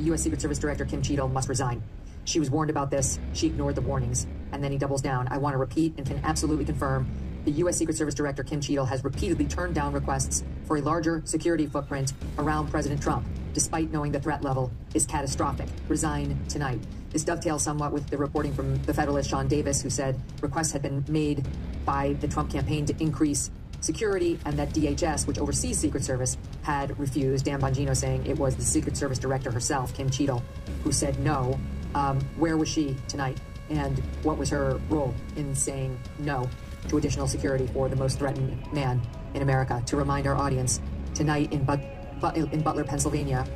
U.S. Secret Service Director Kim Cheatle must resign. She was warned about this. She ignored the warnings. And then he doubles down. I want to repeat and can absolutely confirm the U.S. Secret Service Director Kim Cheatle has repeatedly turned down requests for a larger security footprint around President Trump, despite knowing the threat level is catastrophic. Resign tonight. This dovetails somewhat with the reporting from the Federalist Sean Davis, who said requests had been made by the Trump campaign to increase security and that DHS, which oversees Secret Service, had refused. Dan Bongino saying it was the Secret Service director herself, Kim Cheatle, who said no. Um, where was she tonight? And what was her role in saying no to additional security for the most threatened man in America? To remind our audience, tonight in, but- but- in Butler, Pennsylvania,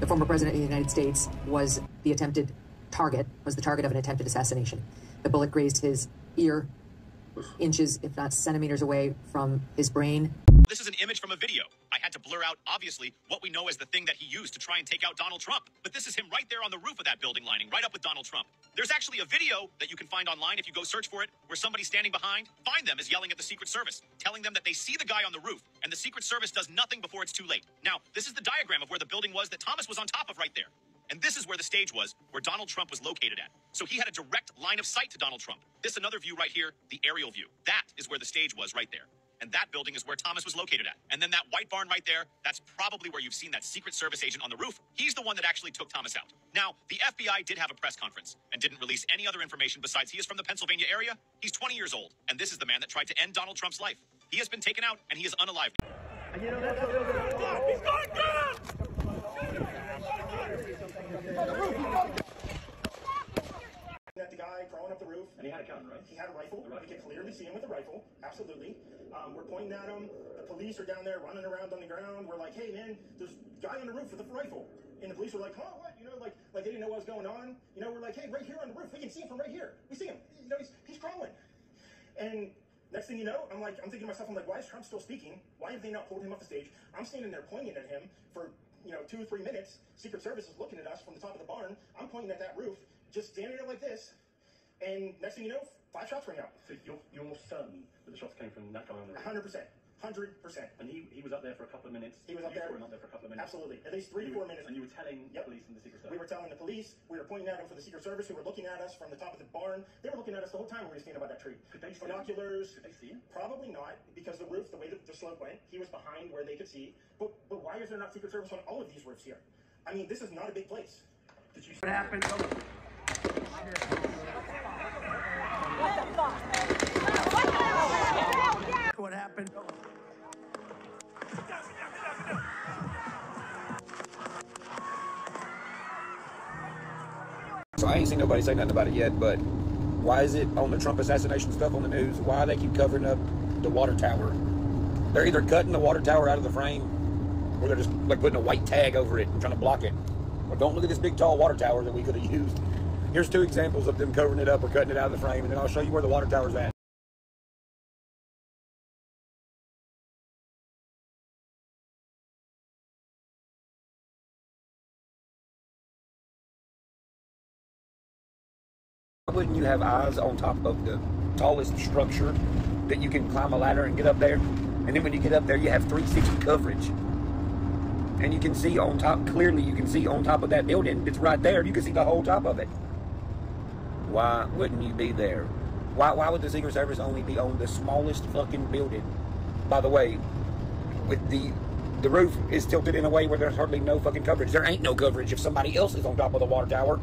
the former president of the United States was the attempted target, was the target of an attempted assassination. The bullet grazed his ear, inches, if not centimeters away from his brain. This is an image from a video. I had to blur out, obviously, what we know as the thing that he used to try and take out Donald Trump. But this is him right there on the roof of that building lining, right up with Donald Trump. There's actually a video that you can find online if you go search for it, where somebody standing behind, find them, is yelling at the Secret Service, telling them that they see the guy on the roof, and the Secret Service does nothing before it's too late. Now, this is the diagram of where the building was that Thomas was on top of right there. And this is where the stage was, where Donald Trump was located at. So he had a direct line of sight to Donald Trump. This another view right here, the aerial view. That is where the stage was right there. And that building is where Thomas was located at. And then that white barn right there, that's probably where you've seen that Secret Service agent on the roof. He's the one that actually took Thomas out. Now, the FBI did have a press conference and didn't release any other information besides he is from the Pennsylvania area. He's 20 years old, and this is the man that tried to end Donald Trump's life. He has been taken out, and he is unalive. And you know, that's what he's going down! That the up the roof, And he had a gun, right? he had a rifle. We could clearly see him with a rifle. Absolutely. Um, we're pointing at him. The police are down there running around on the ground. We're like, hey man, there's a guy on the roof with a rifle. And the police were like, huh, what? You know, like, like they didn't know what was going on. You know, we're like, hey, right here on the roof, we can see him from right here. We see him. You know, he's, he's crawling. And next thing you know, I'm like, I'm thinking to myself, I'm like, why is Trump still speaking? Why have they not pulled him off the stage? I'm standing there pointing at him for, you know, two or three minutes. Secret Service is looking at us from the top of the barn. I'm pointing at that roof, just standing there like this. And next thing you know, five shots rang out. So you're, you're certain that the shots came from that guy on the roof? 100%. 100%. And he, he was up there for a couple of minutes. He was up you there. saw him up there for a couple of minutes. Absolutely. At least three to four minutes. And you were telling Yep. the police and the Secret Service. We were telling the police, we were pointing at them for the Secret Service, who were looking at us from the top of the barn. They were looking at us the whole time we were standing by that tree. Could they see him? Binoculars. Could they see him? Probably not, because the roof, the way that the slope went, he was behind where they could see. But but why is there not Secret Service on all of these roofs here? I mean, this is not a big place. Did you What happened? What happened? So I ain't seen nobody say nothing about it yet, but why is it on the Trump assassination stuff on the news? Why they keep covering up the water tower? They're either cutting the water tower out of the frame, or they're just like putting a white tag over it and trying to block it. Well, don't look at this big tall water tower that we could have used. Here's two examples of them covering it up or cutting it out of the frame, and then I'll show you where the water tower's at. Why wouldn't you have eyes on top of the tallest structure that you can climb a ladder and get up there? And then when you get up there, you have 360 coverage. And you can see on top, clearly, you can see on top of that building. It's right there. You can see the whole top of it. Why wouldn't you be there? Why, why would the Secret Service only be on the smallest fucking building? By the way, with the the roof is tilted in a way where there's hardly no fucking coverage. There ain't no coverage if somebody else is on top of the water tower.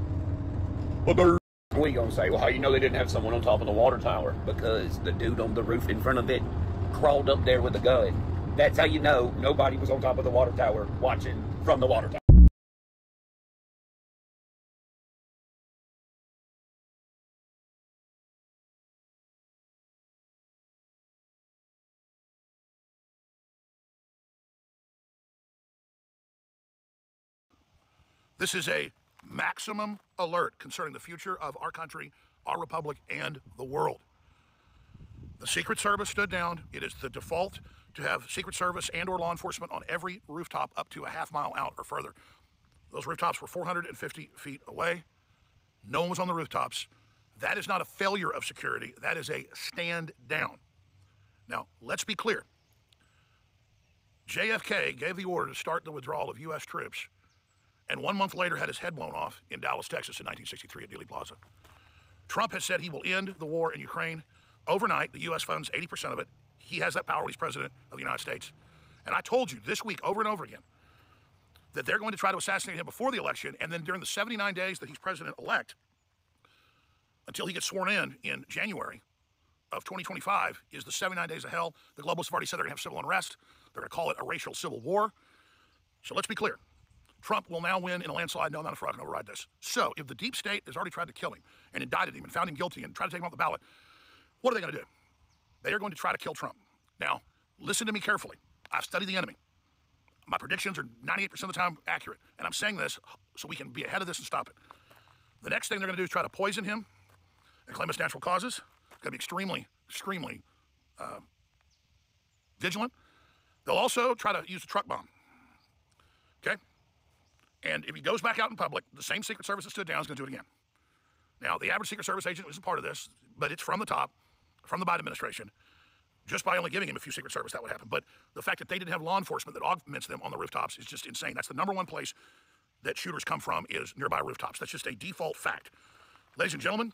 What are you gonna say? Well, how you know they didn't have someone on top of the water tower? Because the dude on the roof in front of it crawled up there with a gun. That's how you know nobody was on top of the water tower watching from the water tower. This is a maximum alert concerning the future of our country, our republic, and the world. The Secret Service stood down. It is the default to have Secret Service and or law enforcement on every rooftop up to a half mile out or further. Those rooftops were 450 feet away. No one was on the rooftops. That is not a failure of security. That is a stand down. Now, let's be clear. JFK gave the order to start the withdrawal of U.S. troops and one month later had his head blown off in Dallas, Texas in 1963 at Dealey Plaza. Trump has said he will end the war in Ukraine overnight. The U.S. funds 80% of it. He has that power he's president of the United States. And I told you this week over and over again that they're going to try to assassinate him before the election, and then during the 79 days that he's president elect, until he gets sworn in in January of 2025, is the 79 days of hell. The globalists have already said they're going to have civil unrest. They're going to call it a racial civil war. So let's be clear. Trump will now win in a landslide. No amount of fraud can override this. So if the deep state has already tried to kill him and indicted him and found him guilty and tried to take him off the ballot, what are they going to do? They are going to try to kill Trump. Now, listen to me carefully. I've studied the enemy. My predictions are 98% of the time accurate. And I'm saying this so we can be ahead of this and stop it. The next thing they're going to do is try to poison him and claim it's natural causes. It's going to be extremely, extremely uh, vigilant. They'll also try to use a truck bomb. Okay? And if he goes back out in public, the same Secret Service that stood down is going to do it again. Now, the average Secret Service agent isn't part of this, but it's from the top, from the Biden administration. Just by only giving him a few Secret Service, that would happen. But the fact that they didn't have law enforcement that augments them on the rooftops is just insane. That's the number one place that shooters come from is nearby rooftops. That's just a default fact. Ladies and gentlemen,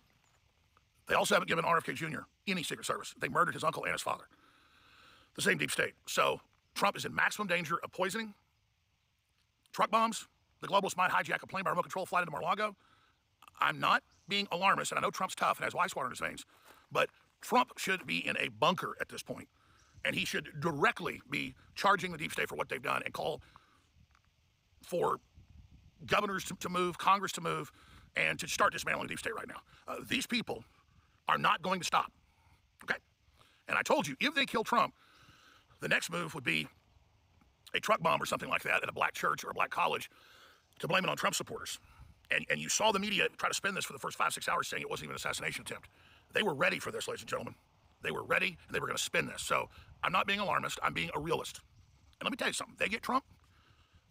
they also haven't given RFK Jr. any Secret Service. They murdered his uncle and his father. The same deep state. So Trump is in maximum danger of poisoning, truck bombs. The globalists might hijack a plane by remote control, flight into Mar-a-Lago. I'm not being alarmist, and I know Trump's tough and has ice water in his veins, but Trump should be in a bunker at this point, and he should directly be charging the deep state for what they've done and call for governors to, to move, Congress to move, and to start dismantling the deep state right now. Uh, these people are not going to stop. Okay? And I told you, if they kill Trump, the next move would be a truck bomb or something like that at a black church or a black college to blame it on Trump supporters. And, and you saw the media try to spin this for the first five, six hours saying it wasn't even an assassination attempt. They were ready for this, ladies and gentlemen. They were ready and they were going to spin this. So I'm not being alarmist, I'm being a realist. And let me tell you something they get Trump,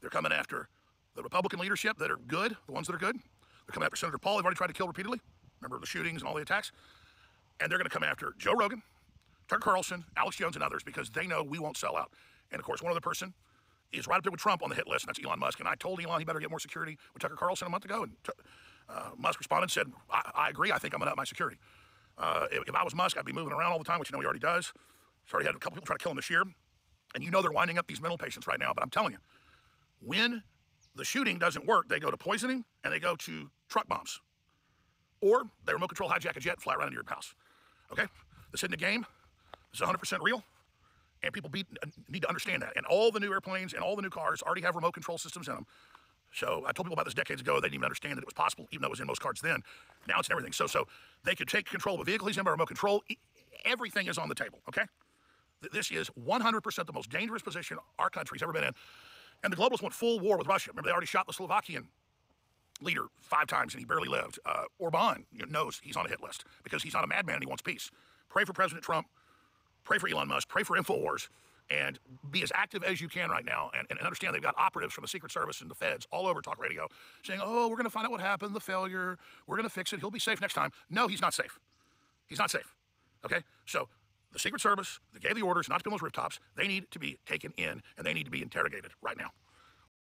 they're coming after the Republican leadership that are good, the ones that are good. They're coming after Senator Paul, they've already tried to kill repeatedly. Remember the shootings and all the attacks? And they're going to come after Joe Rogan, Tucker Carlson, Alex Jones, and others because they know we won't sell out. And of course, one other person is right up there with Trump on the hit list, and that's Elon Musk. And I told Elon he better get more security with Tucker Carlson a month ago, and uh, Musk responded and said, I, I, agree. I think I'm going to up my security. Uh, if, if, I was Musk, I'd be moving around all the time, which you know he already does. He's already had a couple people try to kill him this year. And you know they're winding up these mental patients right now. But I'm telling you, when the shooting doesn't work, they go to poisoning and they go to truck bombs. Or they remote control hijack a jet and fly right into your house. Okay? This isn't a game. This is 100% real. And people be, need to understand that. And all the new airplanes and all the new cars already have remote control systems in them. So I told people about this decades ago. They didn't even understand that it was possible, even though it was in most cars then. Now it's in everything. So so they could take control of a vehicle. He's in by remote control. Everything is on the table. Okay. This is 100% the most dangerous position our country's ever been in. And the globalists want full war with Russia. Remember, they already shot the Slovakian leader five times and he barely lived. Uh, Orban knows he's on a hit list because he's not a madman and he wants peace. Pray for President Trump. Pray for Elon Musk. Pray for InfoWars and be as active as you can right now and, and understand they've got operatives from the Secret Service and the feds all over talk radio saying, oh, we're going to find out what happened, the failure, we're going to fix it, he'll be safe next time. No, he's not safe. He's not safe. Okay? So the Secret Service that gave the orders not to build those rooftops, they need to be taken in and they need to be interrogated right now.